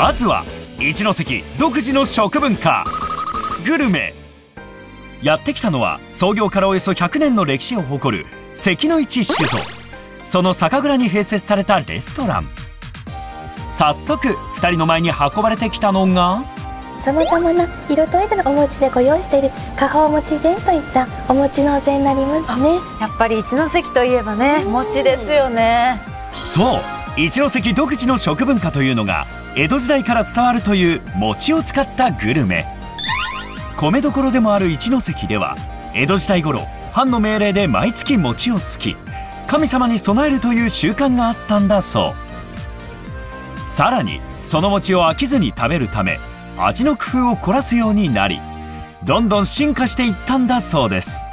まずは一関独自の食文化。グルメ。やってきたのは創業からおよそ100年の歴史を誇る関の市酒造その酒蔵に併設されたレストラン。早速2人の前に運ばれてきたのがさまざまな色とりどりのお餅でご用意している花宝餅膳といったお餅のお膳になりますね。やっぱり一関といえばね餅ですよね。そう一関独自の食文化というのが江戸時代から伝わるという餅を使ったグルメ。米どころでもある一ノ関では江戸時代頃藩の命令で毎月餅をつき神様に備えるという習慣があったんだそう。さらにその餅を飽きずに食べるため味の工夫を凝らすようになりどんどん進化していったんだそうです。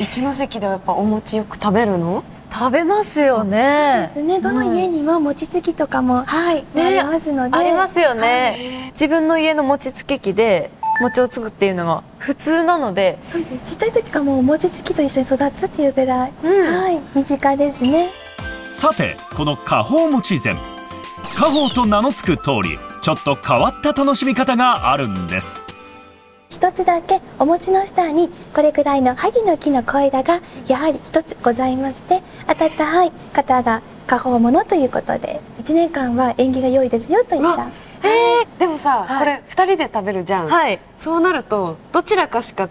一ノ関ではやっぱお餅よく食べるの？食べますよね。ですね。どの家にも餅つきとかも、はいありますので。ありますよね、自分の家の餅つき機で餅をつくっていうのが普通なので。ちっちゃい時からもう餅つきと一緒に育つっていうぐらい、うん。はい。身近ですね。さてこの花宝餅膳。花宝と名の付く通りちょっと変わった楽しみ方があるんです一つだけお餅の下にこれくらいの萩の木の小枝がやはり一つございまして温かい方が花宝物ということで1年間は縁起が良いですよといった。うわでもさ、はい。これ二人で食べるじゃん、はい。そうなるとどちらかしか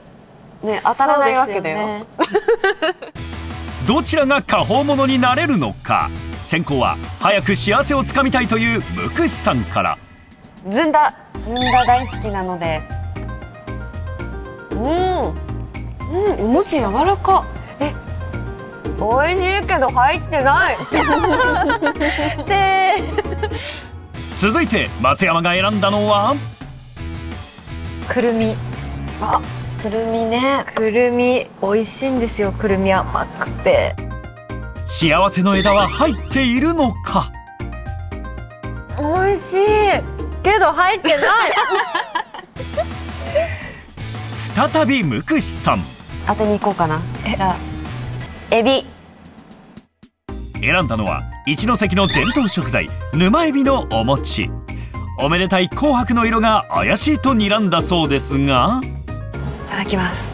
ね当たらないわけだよ。どちらが花宝物になれるのか。先行は早く幸せをつかみたいというむくしさんから。ずんだずんだ大好きなのでうん。うんお餅柔らか。え美味しいけど入ってない。せ続いて松山が選んだのは？ーくるみ。あくるみね。くるみ美味しいんですよくるみ甘くて。幸せの枝は入っているのか？美味しい。けど入ってない再びむくしさん。当てに行こうかな。じゃあエビ。選んだのは一関の伝統食材沼エビのお餅。おめでたい紅白の色が怪しいと睨んだそうですが。いただきます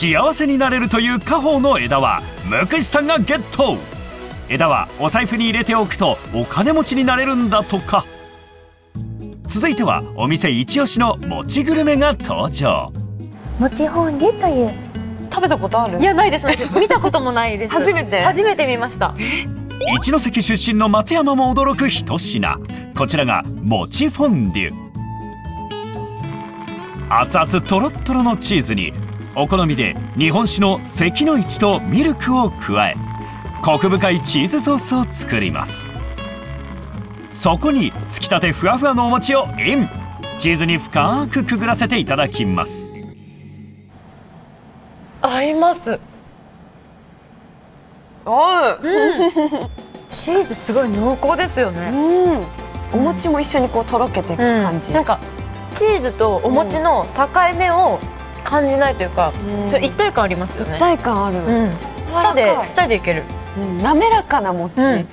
幸せになれるという家宝の枝はむくしさんがゲット。枝はお財布に入れておくとお金持ちになれるんだとか。続いてはお店一押しの餅グルメが登場。餅フォンデュという食べたことある？いやないです。見たこともないです。初めて。初めて見ました。一関出身の松山も驚く一品。こちらが餅フォンデュ。熱々とろっとろのチーズにお好みで日本酒の関の市とミルクを加えコク深いチーズソースを作ります。そこにつきたてふわふわのお餅をイン。チーズに深くくぐらせていただきます。合います。おうチーズすごい濃厚ですよね、うん。お餅も一緒にこうとろけていく感じ、なんかチーズとお餅の境目を感じないというか、うん。一体感ありますよね。一体感ある、うん。舌で舌でいける。うん。滑らかな餅、うん